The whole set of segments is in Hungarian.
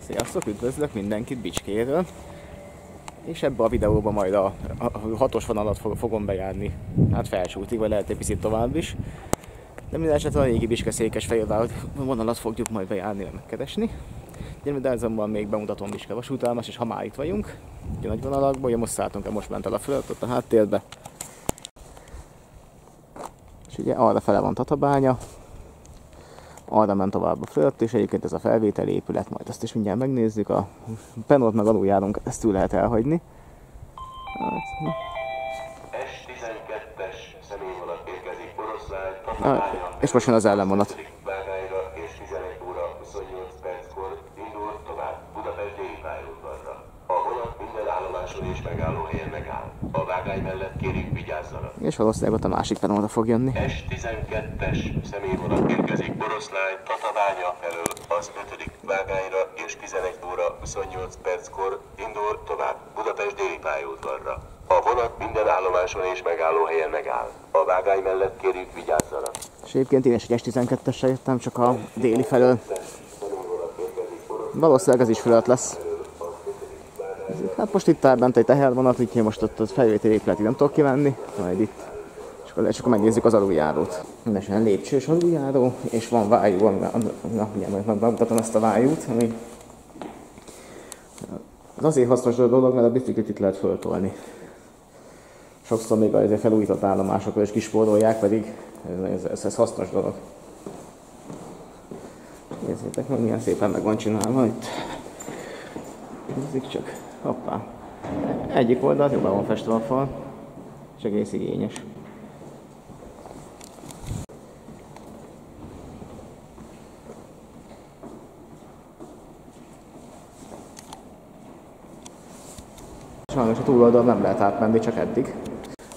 Sziasztok, üdvözlök mindenkit Bicskéről. És ebbe a videóban majd a, a hatos vonalat fogom bejárni, hát felsúltig, vagy lehet egy picit tovább is. De minden esetre a régi Bicske székes vonalat fogjuk majd bejárni, megkeresni. Gyere, azonban még bemutatom Bicske vasútállomást, és ha már itt vagyunk, ugye nagy vonalakban, ugye most szálltunk el, most ment el a fölött ott a háttérbe. És ugye arra fele van Tatabánya, arra ment tovább a fölött, és egyébként ez a felvételi épület, majd azt is mindjárt megnézzük, a penort meg aluljárunk, ezt túl lehet elhagyni. Hát, S12-es személyvonat érkezik na, Tatabánya, és most jön az ellenvonat. Vágányra és 11 óra 28 perckor indul tovább Budapest déli pályaudvarra. A vonat minden állomáson és megállóhelyen megáll. A vágány mellett kérjük vigyázzanak. És valószínűleg ott a másik penorra fog jönni. S12-es személyvonat érkezik Poroszlány, Tatabánya felől az 5. vágányra és 11 óra 28 perckor indul tovább Budapest déli pályaudvarra. A vonat minden állomáson és megállóhelyen megáll. A vágány mellett kérjük vigyázzanak. És egyébként én is egy S12-essel jöttem, csak a déli felől. Valószínűleg ez is fölött lesz. Hát most itt bent egy tehervonat, úgyhogy most ott a felvételi épületig nem tudok kivenni, majd itt. És akkor, és akkor megnézzük az aluljárót. Mindenesen lépcsős aluljáró, és van vájú, ami, na, ugye majd bemutatom ezt a vájút, ami az azért hasznos dolog, mert a biciklit itt lehet föltolni. Sokszor még azért felújított állomásokról is kispórolják, pedig ez, ez, ez hasznos dolog. Nézzétek meg, milyen szépen meg van csinálva itt. Nézzük csak. Hoppá. Egyik oldalt jobban van festve a fal, és egész igényes. Sajnos a túloldal nem lehet átmenni, csak eddig.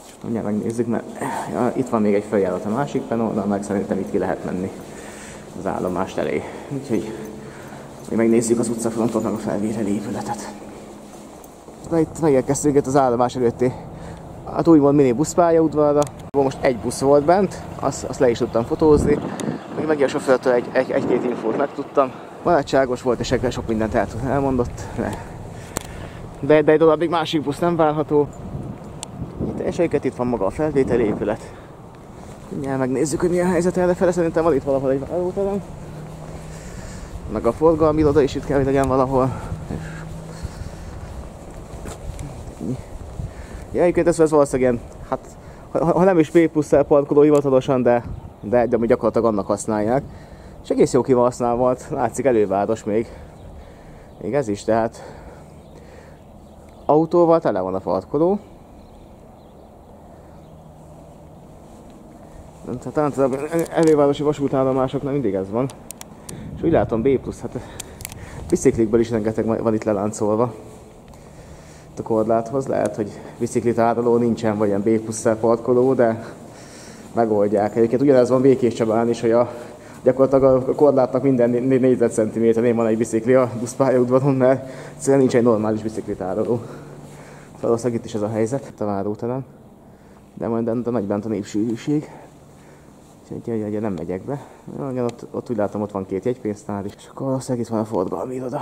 És mindjárt megnézzük, mert ja, itt van még egy feljárat a másik penónal, meg szerintem itt ki lehet menni az állomást elé. Úgyhogy még megnézzük az utcafrontot, meg a felvételi épületet. Na itt megérkeztünk itt az állomás előtti, hát úgymond mini buszpályaudvarra. Most egy busz volt bent, azt, azt le is tudtam fotózni. Még meg a sofőrtől egy, egy, egy-két infót megtudtam. Barátságos volt, és sok mindent el, elmondott. De, de, de egy darabig másik busz nem várható. Itt, és egyébként itt van maga a felvételi épület. Mindjárt megnézzük, hogy milyen helyzet errefele. Szerintem van itt valahol egy váróterem. Meg a forgalmi iroda is itt kell, hogy legyen valahol. Ja, egyébként ez, ez valószínűleg ilyen, hát ha, ha nem is P plusz parkoló hivatalosan, de, de, de gyakorlatilag annak használják. És egész jó ki van használva, látszik előváros még. Még ez is, tehát autóval tele van a parkoló. Tehát talán elővárosi vasútállomásoknál mindig ez van. És úgy látom B plusz, hát biciklikből is rengeteg van itt leláncolva a korláthoz. Lehet, hogy biciklitároló nincsen, vagy ilyen B plusz parkoló, de megoldják. Egyébként ugyanez van Békés Csabán is, hogy a, gyakorlatilag a korlátnak minden négyzetcentiméternél van egy bicikli a buszpályaudvaron, mert egyszerűen nincs egy normális biciklitároló. Valószínűleg itt is ez a helyzet, a váróterem. De majd de nagy bent a népsűrűség. Úgyhogy ugye, nem megyek be. Ja, ott, ott úgy látom, ott van két jegypénztár is. És akkor valószínűleg itt van a forgalmi iroda.